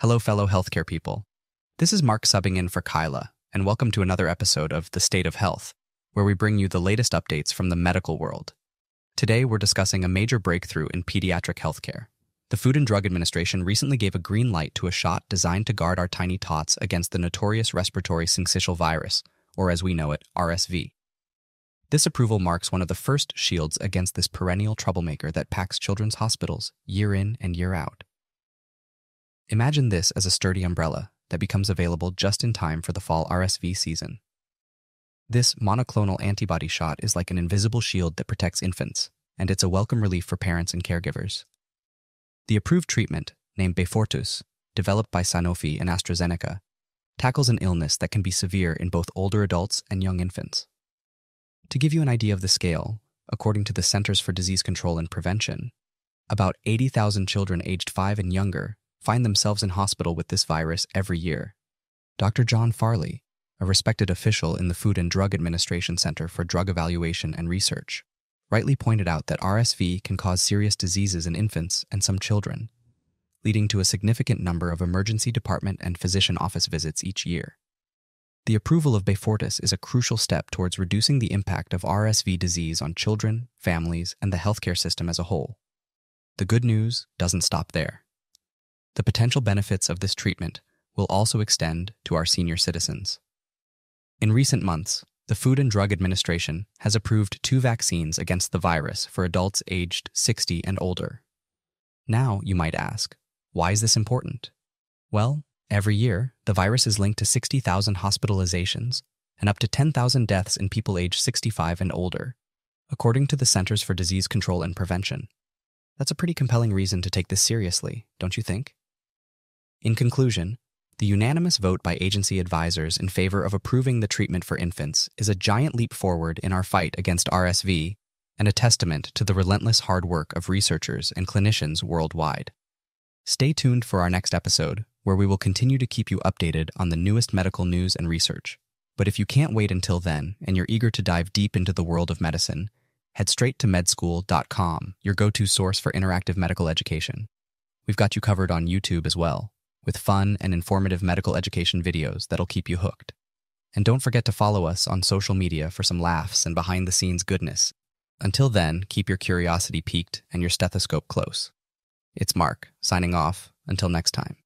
Hello, fellow healthcare people. This is Mark subbing in for Kyla, and welcome to another episode of The State of Health, where we bring you the latest updates from the medical world. Today, we're discussing a major breakthrough in pediatric healthcare. The Food and Drug Administration recently gave a green light to a shot designed to guard our tiny tots against the notorious respiratory syncytial virus, or as we know it, RSV. This approval marks one of the first shields against this perennial troublemaker that packs children's hospitals year in and year out. Imagine this as a sturdy umbrella that becomes available just in time for the fall RSV season. This monoclonal antibody shot is like an invisible shield that protects infants, and it's a welcome relief for parents and caregivers. The approved treatment, named Beyfortus, developed by Sanofi and AstraZeneca, tackles an illness that can be severe in both older adults and young infants. To give you an idea of the scale, according to the Centers for Disease Control and Prevention, about 80,000 children aged 5 and younger find themselves in hospital with this virus every year. Dr. John Farley, a respected official in the Food and Drug Administration Center for Drug Evaluation and Research, rightly pointed out that RSV can cause serious diseases in infants and some children, leading to a significant number of emergency department and physician office visits each year. The approval of Beyfortus is a crucial step towards reducing the impact of RSV disease on children, families, and the healthcare system as a whole. The good news doesn't stop there. The potential benefits of this treatment will also extend to our senior citizens. In recent months, the Food and Drug Administration has approved two vaccines against the virus for adults aged 60 and older. Now, you might ask, why is this important? Well, every year, the virus is linked to 60,000 hospitalizations and up to 10,000 deaths in people aged 65 and older, according to the Centers for Disease Control and Prevention. That's a pretty compelling reason to take this seriously, don't you think? In conclusion, the unanimous vote by agency advisors in favor of approving the treatment for infants is a giant leap forward in our fight against RSV and a testament to the relentless hard work of researchers and clinicians worldwide. Stay tuned for our next episode, where we will continue to keep you updated on the newest medical news and research. But if you can't wait until then and you're eager to dive deep into the world of medicine, head straight to medzcool.com, your go to source for interactive medical education. We've got you covered on YouTube as well with fun and informative medical education videos that'll keep you hooked. And don't forget to follow us on social media for some laughs and behind the scenes goodness. Until then, keep your curiosity piqued and your stethoscope close. It's Mark, signing off. Until next time.